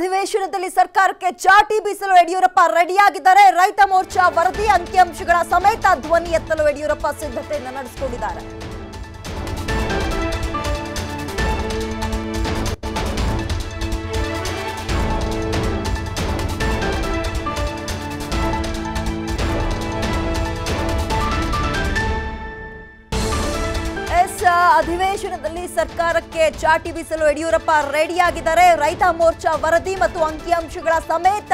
ಅಧಿವೇಶನದಲ್ಲಿ ಸರ್ಕಾರಕ್ಕೆ ಚಾಟಿ ಬೀಸಲು ಯಡಿಯೂರಪ್ಪ ರೆಡಿಯಾಗಿದ್ದಾರೆ. ರೈತ ಮೋರ್ಚಾ ವರದಿ ಅಂಕಿಅಂಶಗಳ ಸಮೇತ ಧ್ವನಿ ಎತ್ತಲು ಯಡಿಯೂರಪ್ಪ ಸಿದ್ಧತೆಯನ್ನು ನಡೆಸಿಕೊಂಡಿದ್ದಾರೆ. ಅಧಿವೇಶನದಲ್ಲಿ ಸರ್ಕಾರಕ್ಕೆ ಚಾಟಿ ಬೀಸಲು ಯಡಿಯೂರಪ್ಪ ರೆಡಿಯಾಗಿದ್ದಾರೆ. ರೈತ ಮೋರ್ಚಾ ವರದಿ ಮತ್ತು ಅಂಕಿಅಂಶಗಳ ಸಮೇತ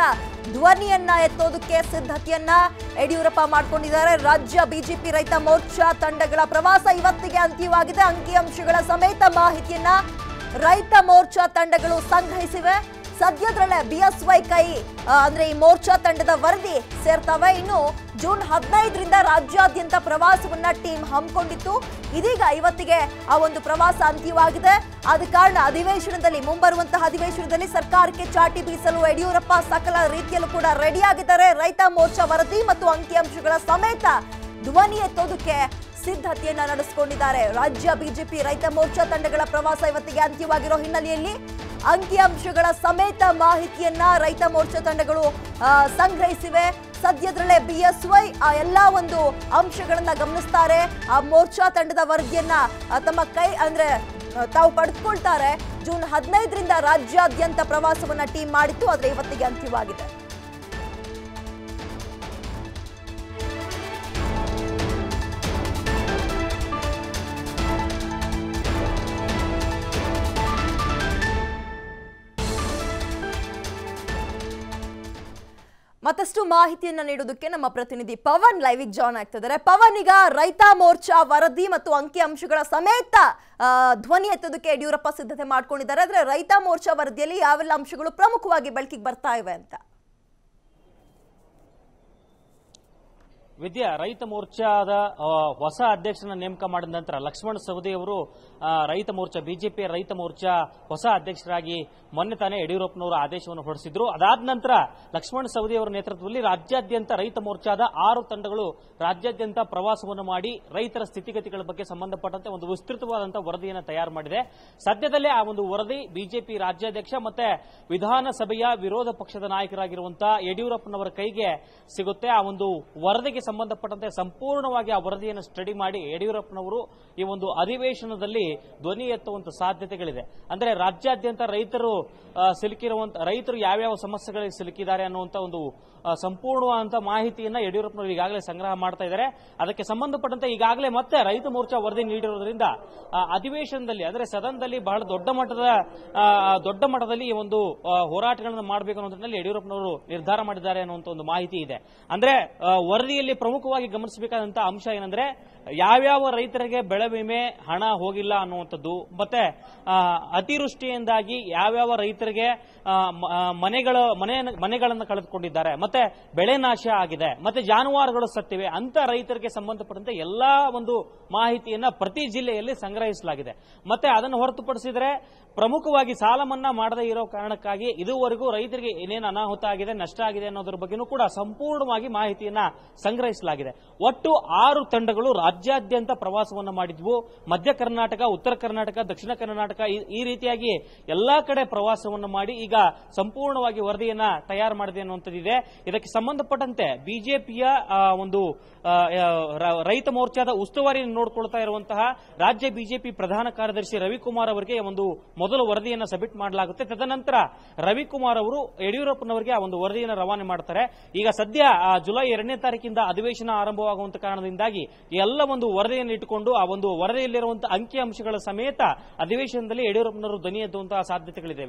ಧ್ವನಿಯನ್ನ ಎತ್ತೋದಕ್ಕೆ ಸಿದ್ಧತೆಯನ್ನ ಯಡಿಯೂರಪ್ಪ ಮಾಡಿಕೊಂಡಿದ್ದಾರೆ. ರಾಜ್ಯ ಬಿಜೆಪಿ ರೈತ ಮೋರ್ಚಾ ತಂಡಗಳ ಪ್ರವಾಸ ಇವತ್ತಿಗೆ ಅಂತ್ಯವಾಗಿದೆ. ಅಂಕಿಅಂಶಗಳ ಸಮೇತ ಮಾಹಿತಿಯನ್ನ ರೈತ ಮೋರ್ಚಾ ತಂಡಗಳು ಸಂಗ್ರಹಿಸಿವೆ. ಸದ್ಯದಲ್ಲೇ ವೈ ಕೈ ಅಂದ್ರೆ ಈ ಮೋರ್ಚಾ ತಂಡದ ವರದಿ ಸೇರ್ತವೆ. ಇನ್ನು ಜೂನ್ ಹದಿನೈದರಿಂದ ರಾಜ್ಯಾದ್ಯಂತ ಪ್ರವಾಸವನ್ನ ಟೀಮ್ ಹಮ್ಮಿಕೊಂಡಿತ್ತು. ಇದೀಗ ಇವತ್ತಿಗೆ ಆ ಒಂದು ಪ್ರವಾಸ ಅಂತ್ಯವಾಗಿದೆ. ಆದ ಕಾರಣ ಅಧಿವೇಶನದಲ್ಲಿ, ಮುಂಬರುವಂತಹ ಅಧಿವೇಶನದಲ್ಲಿ ಸರ್ಕಾರಕ್ಕೆ ಚಾಟಿ ಬೀಸಲು ಯಡಿಯೂರಪ್ಪ ಸಕಲ ರೀತಿಯಲ್ಲೂ ಕೂಡ ರೆಡಿಯಾಗಿದ್ದಾರೆ ರೈತ ಮೋರ್ಚಾ ವರದಿ ಮತ್ತು ಅಂಕಿಅಂಶಗಳ ಸಮೇತ ಧ್ವನಿ ಎತ್ತೋದಕ್ಕೆ ಸಿದ್ಧತೆಯನ್ನ ನಡೆಸಿಕೊಂಡಿದ್ದಾರೆ. ರಾಜ್ಯ ಬಿಜೆಪಿ ರೈತ ಮೋರ್ಚಾ ತಂಡಗಳ ಪ್ರವಾಸ ಇವತ್ತಿಗೆ ಅಂತ್ಯವಾಗಿರೋ ಹಿನ್ನೆಲೆಯಲ್ಲಿ ಅಂಕಿಅಂಶಗಳ ಸಮೇತ ಮಾಹಿತಿಯನ್ನ ರೈತ ಮೋರ್ಚಾ ತಂಡಗಳು ಸಂಗ್ರಹಿಸಿವೆ. ಸದ್ಯದ್ರಲ್ಲೇ ಬಿ ಎಸ್ ವೈ ಆ, ಎಲ್ಲ ಒಂದು ಅಂಶಗಳನ್ನ ಗಮನಿಸ್ತಾರೆ. ಆ ಮೋರ್ಚಾ ತಂಡದ ವರದಿಯನ್ನ ತಮ್ಮ ಕೈ ಅಂದ್ರೆ ತಾವು ಪಡೆದುಕೊಳ್ತಾರೆ ಜೂನ್ ಹದಿನೈದರಿಂದ ರಾಜ್ಯಾದ್ಯಂತ ಪ್ರವಾಸವನ್ನ ಟೀಮ್ ಮಾಡಿತ್ತು, ಆದ್ರೆ ಇವತ್ತಿಗೆ ಅಂತ್ಯವಾಗಿದೆ. ಮತ್ತಷ್ಟು ಮಾಹಿತಿಯನ್ನ ನೀಡೋದಕ್ಕೆ ನಮ್ಮ ಪ್ರತಿನಿಧಿ ಪವನ್ ಲೈವಿಗೆ ಜಾಯ್ನ್ ಆಗ್ತಿದ್ದಾರೆ. ಪವನ್, ಈಗ ರೈತ ಮೋರ್ಚಾ ವರದಿ ಮತ್ತು ಅಂಕಿ ಅಂಶಗಳ ಸಮೇತ ಧ್ವನಿ ಎತ್ತೋದಕ್ಕೆ ಯಡಿಯೂರಪ್ಪ ಸಿದ್ಧತೆ ಮಾಡ್ಕೊಂಡಿದ್ದಾರೆ. ಆದ್ರೆ ರೈತ ಮೋರ್ಚಾ ವರದಿಯಲ್ಲಿ ಯಾವೆಲ್ಲ ಅಂಶಗಳು ಪ್ರಮುಖವಾಗಿ ಬೆಳಕಿಗೆ ಬರ್ತಾ ಇವೆ ಅಂತ? ವಿದ್ಯಾ ರೈತ ಮೋರ್ಚಾದ ಹೊಸ ಅಧ್ಯಕ್ಷನ ನೇಮಕ ಮಾಡಿದ ನಂತರ ಲಕ್ಷ್ಮಣ ಸವದಿ ಅವರು ರೈತ ಮೋರ್ಚಾ, ಬಿಜೆಪಿ ರೈತ ಮೋರ್ಚಾ ಹೊಸ ಅಧ್ಯಕ್ಷರಾಗಿ ಮೊನ್ನೆ ತಾನೇ ಯಡಿಯೂರಪ್ಪನವರು ಆದೇಶವನ್ನು ಹೊರಡಿಸಿದ್ರು. ಅದಾದ ನಂತರ ಲಕ್ಷ್ಮಣ ಸವದಿ ಅವರ ನೇತೃತ್ವದಲ್ಲಿ ರಾಜ್ಯಾದ್ಯಂತ ರೈತ ಮೋರ್ಚಾದ ಆರು ತಂಡಗಳು ರಾಜ್ಯಾದ್ಯಂತ ಪ್ರವಾಸವನ್ನು ಮಾಡಿ ರೈತರ ಸ್ಥಿತಿಗತಿಗಳ ಬಗ್ಗೆ ಸಂಬಂಧಪಟ್ಟಂತೆ ಒಂದು ವಿಸ್ತೃತವಾದಂತಹ ವರದಿಯನ್ನು ತಯಾರು ಮಾಡಿದೆ. ಸದ್ಯದಲ್ಲೇ ಆ ಒಂದು ವರದಿ ಬಿಜೆಪಿ ರಾಜ್ಯಾಧ್ಯಕ್ಷ ಮತ್ತೆ ವಿಧಾನಸಭೆಯ ವಿರೋಧ ಪಕ್ಷದ ನಾಯಕರಾಗಿರುವಂತಹ ಯಡಿಯೂರಪ್ಪನವರ ಕೈಗೆ ಸಿಗುತ್ತೆ. ಆ ಒಂದು ವರದಿಗೆ ಸಂಬಂಧಪಟ್ಟಂತೆ ಸಂಪೂರ್ಣವಾಗಿ ಆ ವರದಿಯನ್ನು ಸ್ಟಡಿ ಮಾಡಿ ಯಡಿಯೂರಪ್ಪನವರು ಈ ಒಂದು ಅಧಿವೇಶನದಲ್ಲಿ ಧ್ವನಿ ಎತ್ತುವಂತ ಸಾಧ್ಯತೆಗಳಿದೆ. ಅಂದ್ರೆ ರಾಜ್ಯಾದ್ಯಂತ ರೈತರು ಸಿಲುಕಿರುವಂತ ರೈತರು ಯಾವ್ಯಾವ ಸಮಸ್ಯೆಗಳಿಗೆ ಸಿಲುಕಿದ್ದಾರೆ ಅನ್ನುವಂತ ಒಂದು ಸಂಪೂರ್ಣವಾದಂತ ಮಾಹಿತಿಯನ್ನ ಯಡಿಯೂರಪ್ಪನವರು ಈಗಾಗಲೇ ಸಂಗ್ರಹ ಮಾಡ್ತಾ ಇದ್ದಾರೆ. ಅದಕ್ಕೆ ಸಂಬಂಧಪಟ್ಟಂತೆ ಈಗಾಗಲೇ ಮತ್ತೆ ರೈತ ಮೋರ್ಚಾ ವರದಿ ನೀಡಿರೋದ್ರಿಂದ ಆ, ಅಧಿವೇಶನದಲ್ಲಿ ಅಂದ್ರೆ ಸದನದಲ್ಲಿ ಬಹಳ ದೊಡ್ಡ ಮಟ್ಟದ ದೊಡ್ಡ ಮಟ್ಟದಲ್ಲಿ ಈ ಒಂದು ಹೋರಾಟಗಳನ್ನು ಮಾಡಬೇಕು ಅನ್ನೋದ್ರಲ್ಲಿ ಯಡಿಯೂರಪ್ಪನವರು ನಿರ್ಧಾರ ಮಾಡಿದ್ದಾರೆ ಅನ್ನುವಂತ ಒಂದು ಮಾಹಿತಿ ಇದೆ. ಅಂದ್ರೆ ವರದಿಯಲ್ಲಿ ಪ್ರಮುಖವಾಗಿ ಗಮನಿಸಬೇಕಾದಂತಹ ಅಂಶ ಏನಂದ್ರೆ, ಯಾವ್ಯಾವ ರೈತರಿಗೆ ಬೆಳೆ ವಿಮೆ ಹಣ ಹೋಗಿಲ್ಲ ಅನ್ನುವಂಥದ್ದು, ಮತ್ತೆ ಅತಿವೃಷ್ಟಿಯಿಂದಾಗಿ ಯಾವ್ಯಾವ ರೈತರಿಗೆ ಮನೆಗಳ, ಮನೆ, ಮನೆಗಳನ್ನು ಕಳೆದುಕೊಂಡಿದ್ದಾರೆ, ಮತ್ತೆ ಬೆಳೆ ನಾಶ ಆಗಿದೆ, ಮತ್ತೆ ಜಾನುವಾರುಗಳು ಸತ್ತಿವೆ, ಅಂತ ರೈತರಿಗೆ ಸಂಬಂಧಪಟ್ಟಂತೆ ಎಲ್ಲಾ ಒಂದು ಮಾಹಿತಿಯನ್ನ ಪ್ರತಿ ಜಿಲ್ಲೆಯಲ್ಲಿ ಸಂಗ್ರಹಿಸಲಾಗಿದೆ. ಮತ್ತೆ ಅದನ್ನು ಹೊರತುಪಡಿಸಿದರೆ, ಪ್ರಮುಖವಾಗಿ ಸಾಲ ಮನ್ನಾ ಮಾಡದೇ ಇರೋ ಕಾರಣಕ್ಕಾಗಿ ಇದುವರೆಗೂ ರೈತರಿಗೆ ಏನೇನು ಅನಾಹುತ ಆಗಿದೆ, ನಷ್ಟ ಆಗಿದೆ ಅನ್ನೋದ್ರ ಬಗ್ಗೆನೂ ಕೂಡ ಸಂಪೂರ್ಣವಾಗಿ ಮಾಹಿತಿಯನ್ನ ಸಂಗ್ರಹಿಸಲಾಗಿದೆ ಒಟ್ಟು ಆರು ತಂಡಗಳು ರಾಜ್ಯಾದ್ಯಂತ ಪ್ರವಾಸವನ್ನು ಮಾಡಿದ್ವು. ಮಧ್ಯ ಕರ್ನಾಟಕ, ಉತ್ತರ ಕರ್ನಾಟಕ, ದಕ್ಷಿಣ ಕರ್ನಾಟಕ ಈ- ರೀತಿಯಾಗಿ ಎಲ್ಲಾ ಕಡೆ ಪ್ರವಾಸವನ್ನು ಮಾಡಿ ಈಗ ಸಂಪೂರ್ಣವಾಗಿ ವರದಿಯನ್ನ ತಯಾರು ಮಾಡಿದೆ ಅನ್ನುವಂಥದ್ದಿದೆ. ಇದಕ್ಕೆ ಸಂಬಂಧಪಟ್ಟಂತೆ ಬಿಜೆಪಿಯ ಒಂದು ರೈತ ಮೋರ್ಚಾದ ಉಸ್ತುವಾರಿಯನ್ನು ನೋಡಿಕೊಳ್ತಾ ಇರುವಂತಹ ರಾಜ್ಯ ಬಿಜೆಪಿ ಪ್ರಧಾನ ಕಾರ್ಯದರ್ಶಿ ರವಿಕುಮಾರ್ ಅವರಿಗೆ ಒಂದು ಮೊದಲು ವರದಿಯನ್ನು ಸಬ್ಮಿಟ್ ಮಾಡಲಾಗುತ್ತೆ. ತದನಂತರ ರವಿಕುಮಾರ್ ಅವರು ಯಡಿಯೂರಪ್ಪನವರಿಗೆ ಆ ಒಂದು ವರದಿಯನ್ನು ರವಾನೆ ಮಾಡ್ತಾರೆ. ಈಗ ಸದ್ಯ ಜುಲೈ ಎರಡನೇ ತಾರೀಕಿಂದ ಅಧಿವೇಶನ ಆರಂಭವಾಗುವಂತ ಕಾರಣದಿಂದಾಗಿ ಎಲ್ಲ ಒಂದು ವರದಿಯನ್ನು ಇಟ್ಟುಕೊಂಡು ಆ ಒಂದು ವರದಿಯಲ್ಲಿರುವಂತಹ ಅಂಕಿಅಂಶಗಳ ಸಮೇತ ಅಧಿವೇಶನದಲ್ಲಿ ಯಡಿಯೂರಪ್ಪನವರು ಧ್ವನಿ ಎದ್ದುವಂತಹ ಸಾಧ್ಯತೆಗಳಿದೆ